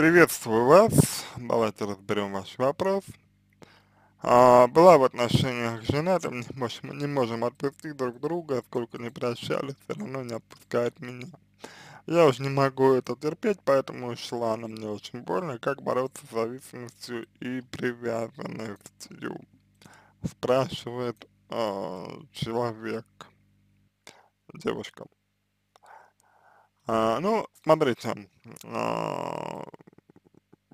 Приветствую вас. Давайте разберем ваш вопрос. А, была в отношениях с женатым, не можем, не можем отпустить друг друга, сколько не прощались, все равно не отпускает меня. Я уже не могу это терпеть, поэтому ушла, она мне очень больно. Как бороться с зависимостью и привязанностью? Спрашивает э, человек, девушка. А, ну, смотрите, а,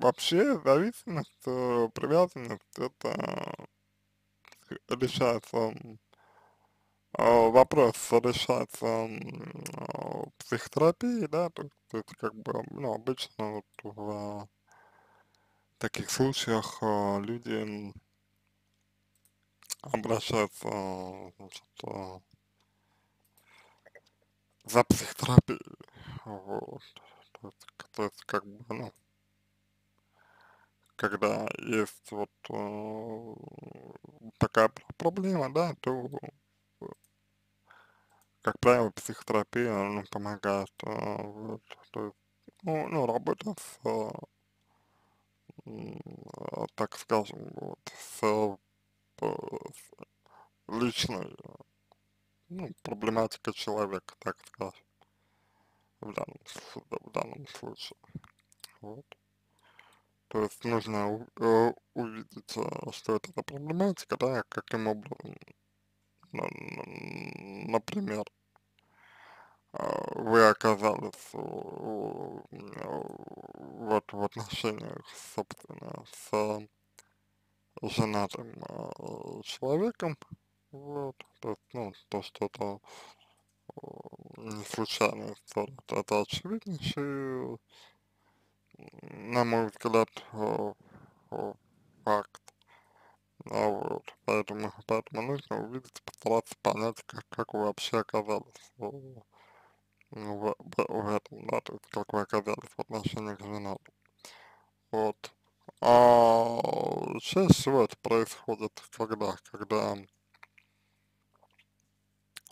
вообще зависимость, э, привязанность, это решается, э, вопрос решается э, психотерапией, да, то, есть как бы, ну, обычно вот в таких случаях люди обращаются, значит, за психотерапией, вот, то есть, то есть как бы, ну, когда есть вот э, такая проблема, да, то, как правило, психотерапия, она помогает, э, вот, то есть, ну, ну, работа с, э, так скажем, вот, с, с личной, ну, проблематикой человека, так скажем, в данном, в данном случае, вот. То есть нужно э, увидеть, э, что это за проблематика, да, каким образом, например, э, вы оказались вот в отношениях, собственно, с женатым человеком, вот, то есть, ну, то, что это не случайная это, это очевиднейший на мой взгляд, э, э, факт. А вот, поэтому, поэтому нужно увидеть, постараться понять, как, как вы вообще оказались в, в, в этом, да, то есть как вы оказались в отношениях с женатым. Вот. А чаще всего это происходит, когда, когда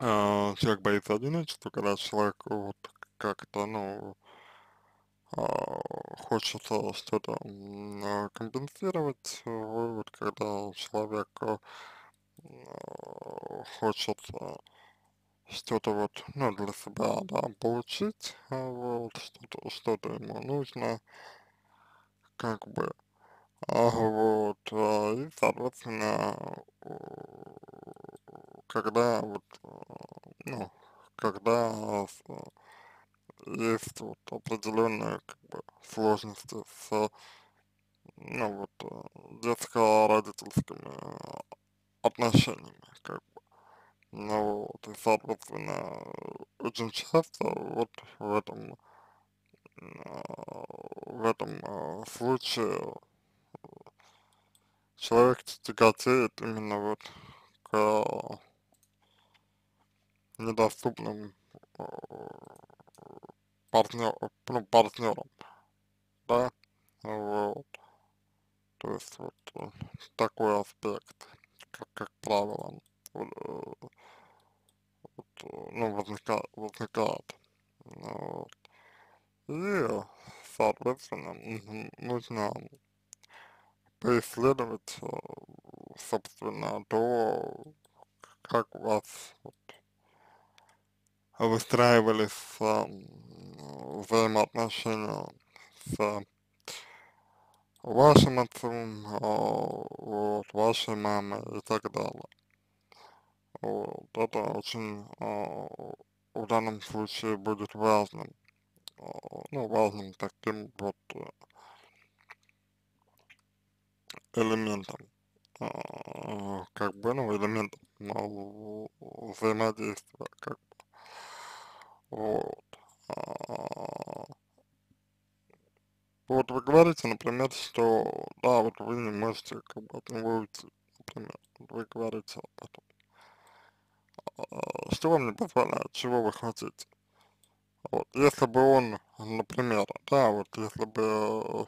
э, человек боится одиночества, когда человек вот как-то, ну, хочется что-то а, компенсировать, вот, когда человек а, хочет что-то вот, ну, для себя, да, получить, вот, что-то, что-то ему нужно, как бы, а, вот, и, соответственно, когда вот, ну, когда есть вот определенные как бы сложности с, ну вот, э, детско-родительскими отношениями, как бы. Ну вот, и соответственно, очень часто вот в этом, э, в этом э, случае человек тяготеет именно вот к недоступным партнер, ну, партнером, да, вот, то есть вот э, такой аспект, как, как правило, вот, э, вот, ну, возникает, возникает, вот, и, соответственно, нужно поисследовать, э, собственно, то, как у вас вот, выстраивались взаимоотношения с вашим отцом, а, вот, вашей мамой и так далее. Вот, это очень а, в данном случае будет важным, а, ну, важным таким вот элементом, как бы, ну, элементом взаимодействия, как бы, вот. Вот вы говорите, например, что, да, вот вы не можете как бы от него уйти, например, вы говорите об этом. А, что вам не позволяет, чего вы хотите? Вот, если бы он, например, да, вот если бы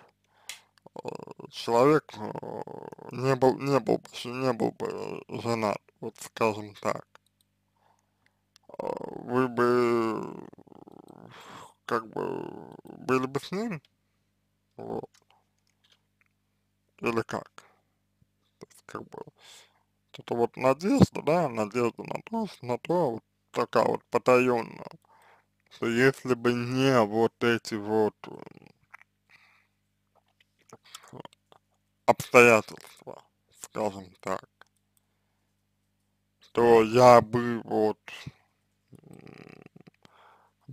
э, человек э, не был, не был, не был бы женат, вот скажем так, а, вы бы как бы были бы с ним, вот, или как? То есть, как бы, это вот надежда, да, надежда на то, на то, вот такая вот потаённая, что если бы не вот эти вот обстоятельства, скажем так, то я бы вот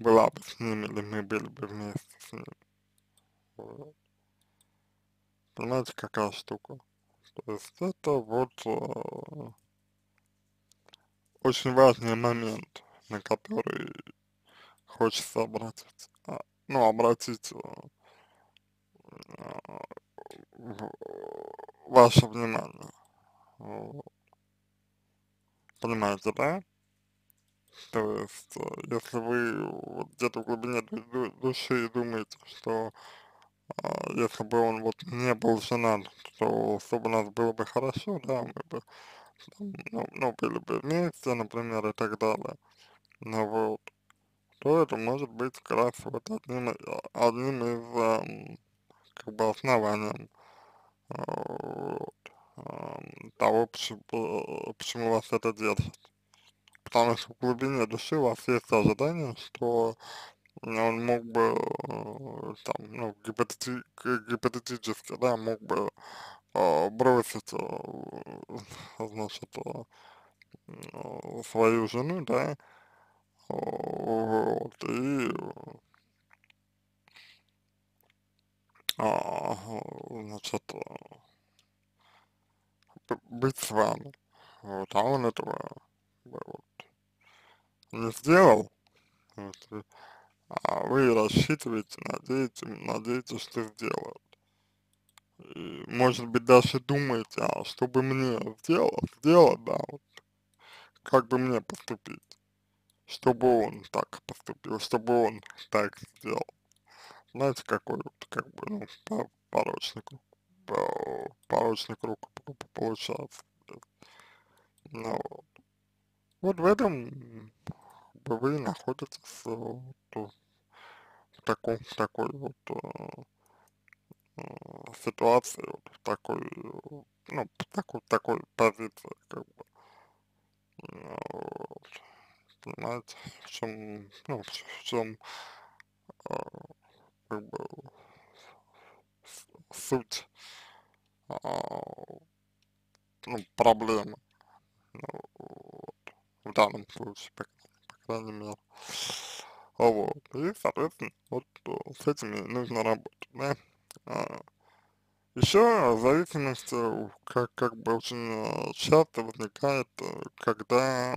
была бы с ними, или мы были бы вместе с ними. Вот. Понимаете, какая штука? То есть это вот э, очень важный момент, на который хочется обратить, а, ну, обратить э, ваше внимание. Понимаете, да? То есть, э, если вы вот где-то в глубине ду души думаете, что а, если бы он вот не был женат, то все у нас было бы хорошо, да, мы бы ну, ну, были бы вместе, например, и так далее. Ну вот, то это может быть как раз вот одним, а, одним из эм, как бы основанием вот, ам, того, почему, почему вас это держит. Потому в глубине души у вас есть ожидание, что он мог бы, э, там, ну, гипотети гипотетически, да, мог бы э, бросить, э, значит, свою жену, да, вот, и, а, значит, быть с вами. Вот, а он этого не сделал, вот, а вы рассчитываете, надеетесь, надеетесь, что сделает. И, может быть, даже думаете, а что бы мне сделать, сделать, да, вот, как бы мне поступить, чтобы он так поступил, чтобы он так сделал. Знаете, какой вот, как бы, ну, по- порочный круг, по- порочный круг получается. Ну, вот. В этом вы находитесь э, вот, в таком, в такой вот э, э, ситуации, вот, в такой, э, ну, в такой, такой позиции, как бы, э, вот, понимаете, в чем, ну, в, чем, э, как бы, суть, а, ну, проблемы, ну, вот, в данном случае, по крайней мере. А Вот, и, соответственно, вот э, с этими нужно работать, да. А, Еще зависимость, э, как, как бы очень э, часто возникает, когда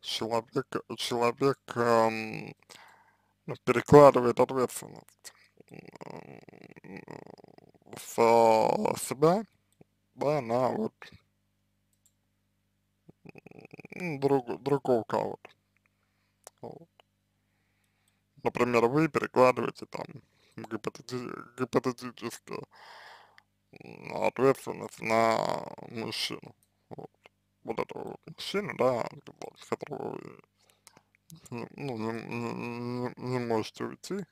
человек, человек эм, перекладывает ответственность с себя, да, на вот друг, другого кого-то. Например, вы перекладываете там гипотети- гипотетически м, ответственность на мужчину. Вот. Вот этого вот мужчину, да, которого вы ну, не, не- не- можете уйти,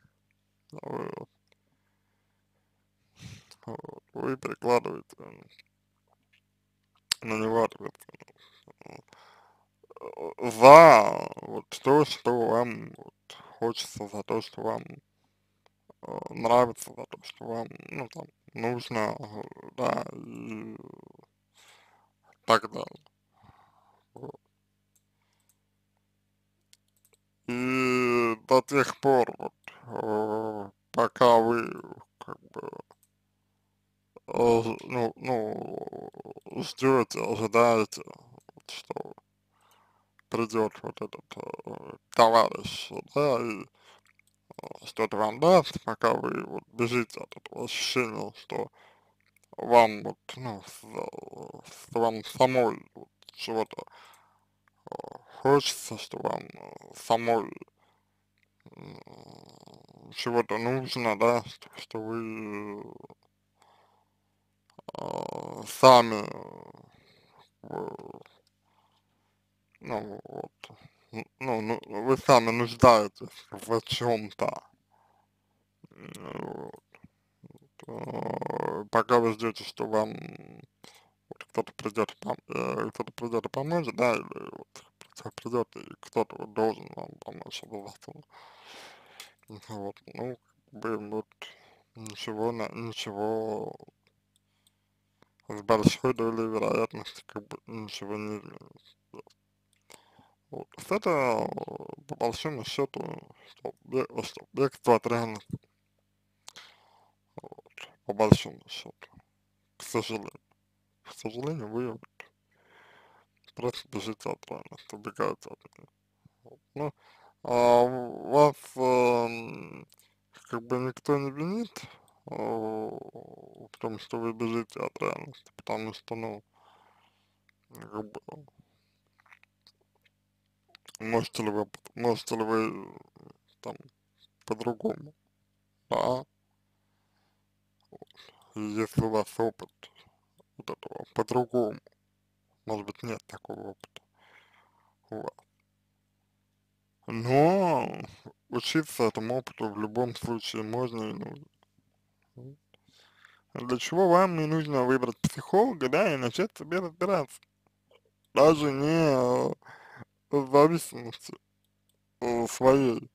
вот, вот, вы перекладываете на него ответственность э, за вот то, что вам вот, хочется, за то, что вам э, нравится, за то, что вам, ну, там, нужно, да, и так далее. Вот. И до тех пор, вот, э, пока вы, как бы, э, ну, ну, ждете, ожидаете, что придет вот этот э, товарищ, да, и э, что-то вам даст, пока вы вот бежите от этого ощущения, что вам вот, ну, с, э, с вам самой вот чего-то э, хочется, что вам э, самой м, чего-то нужно, да, что, что вы э, сами, э, ну, вот, ну, ну, вы сами нуждаетесь в чем-то, вот, пока вы ждете, что вам вот кто-то придет, э, кто-то придет и поможет, да, или вот придет и кто-то вот должен вам помочь обязательно. Вот, ну, как бы вот ничего, на, ничего с большой долей вероятности как бы ничего не изменится. Вот. Это по большому счету, что, что бегство от реальности. Вот. По большому счету. К сожалению. К сожалению, вы вот просто бежите от реальности, убегаете от нее. Вот. Ну, а вас э, как бы никто не винит э, в том, что вы бежите от реальности, потому что, ну, как бы, можете ли вы, можете ли вы там по-другому, да, если у вас опыт вот этого по-другому, может быть нет такого опыта у вас. Но учиться этому опыту в любом случае можно и нужно. Для чего вам и нужно выбрать психолога, да, и начать себе разбираться. Даже не в зависимости э, своей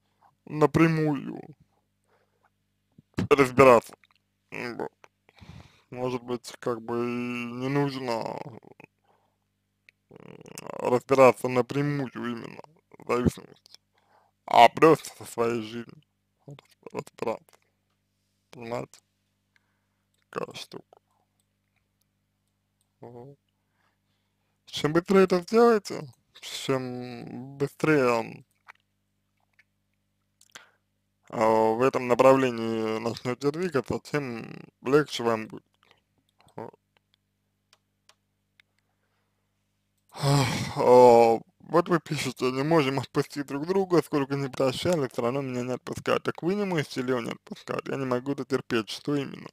напрямую разбираться. Вот. Может быть, как бы и не нужно разбираться напрямую именно в зависимости а просто со своей жизнью разбираться. Понимаете? Такая штука. Чем быстрее это сделаете, чем быстрее э, в этом направлении начнете двигаться, тем легче вам будет. Вот. Вот вы пишете, не можем отпустить друг друга, сколько не прощали, все равно меня не отпускают. Так вы не можете ли его не отпускать? Я не могу это терпеть. Что именно?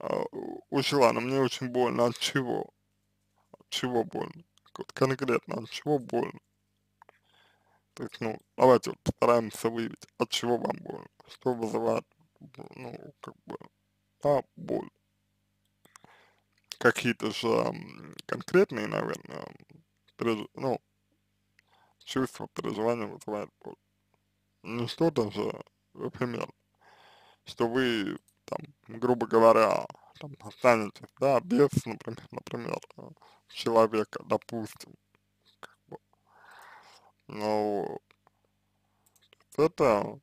А, ушла, но мне очень больно. От чего? От чего больно? Вот конкретно, от чего больно? То есть, ну, давайте вот постараемся выявить, от чего вам больно, что вызывает, ну, как бы, да, боль. Какие-то же конкретные, наверное, ну, чувство, переживание вызывает боль. Не что-то же, например, что вы, там, грубо говоря, там, останетесь, да, без, например, например, человека, допустим, как бы, ну, это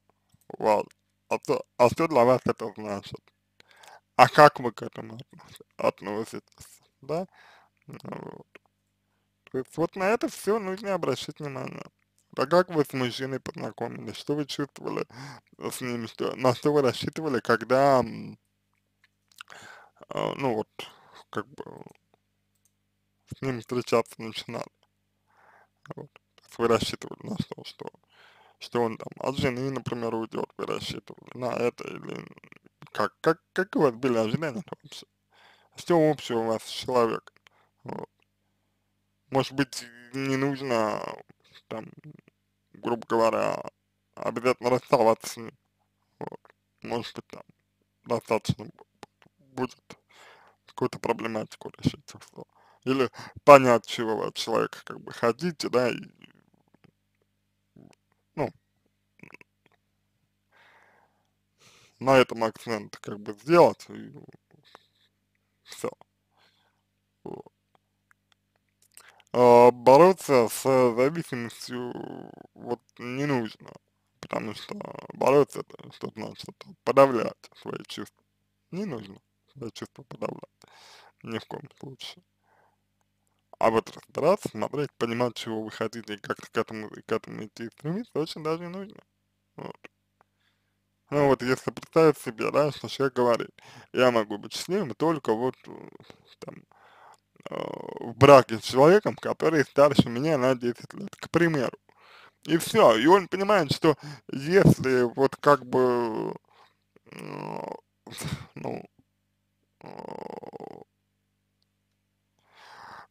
важно. А, то, а что для вас это значит? А как вы к этому относитесь, да? Ну вот. То есть вот на это все нужно обращать внимание. А как вы с мужчиной познакомились? Что вы чувствовали с ним? Что, на что вы рассчитывали, когда, э, ну вот, как бы, с ним встречаться начинали? Вот. То вы рассчитывали на что? Что, что он там от жены, например, уйдет, вы рассчитывали на это или как, как, как у вас были ожидания вообще? Что общего у вас с человеком? Вот. Может быть, не нужно, там, грубо говоря, обязательно расставаться с ним. Вот. Может быть, там, достаточно будет какую-то проблематику решить, что или понять, чего вы от человека как бы хотите, да, и, ну, на этом акцент как бы сделать, и все. А, бороться с зависимостью вот не нужно, потому что бороться это что значит подавлять свои чувства. Не нужно свои чувства подавлять, ни в коем случае. А вот разбираться, смотреть, понимать, чего вы хотите и как к этому, к этому идти стремиться, очень даже не нужно. Вот. Ну вот, если представить себе, да, что человек говорит, я могу быть счастливым только вот там в браке с человеком, который старше меня на 10 лет, к примеру. И все, и он понимает, что если вот как бы, ну,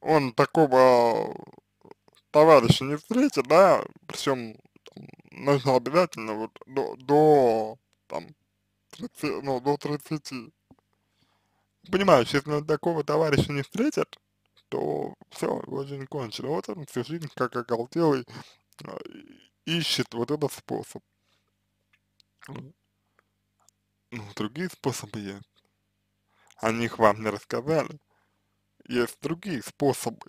он такого товарища не встретит, да, причем нужно обязательно вот до, до там, 30, ну, до 30 понимаю, что если такого товарища не встретит, то все, жизнь кончена. Вот он всю жизнь, как оголтелый, а, ищет вот этот способ. Ну, другие способы есть. О них вам не рассказали. Есть другие способы.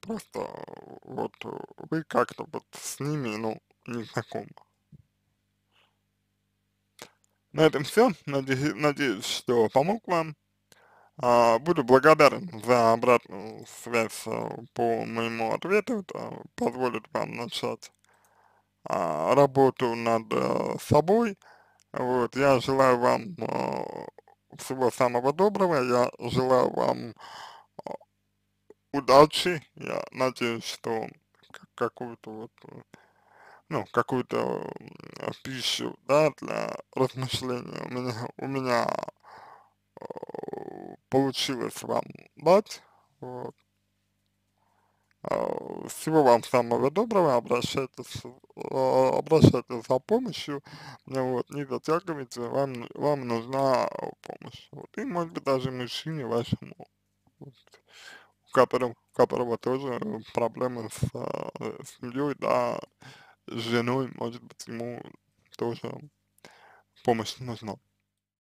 Просто вот вы как-то вот с ними, ну, не знакомы. На этом все. Надеюсь, надеюсь, что помог вам. А, буду благодарен за обратную связь э, по моему ответу. Это позволит вам начать а, работу над собой. Вот, я желаю вам а, всего самого доброго. Я желаю вам а, удачи. Я надеюсь, что какую-то вот ну, какую-то пищу, да, для размышления у меня, у меня э, получилось вам дать, вот. Э, всего вам самого доброго, обращайтесь, э, обращайтесь за помощью, вот, не затягивайте, вам, вам нужна помощь, вот, и может быть даже мужчине вашему, вот, у которого, у которого тоже проблемы с, с семьей, да, с женой, может быть, ему тоже помощь нужна.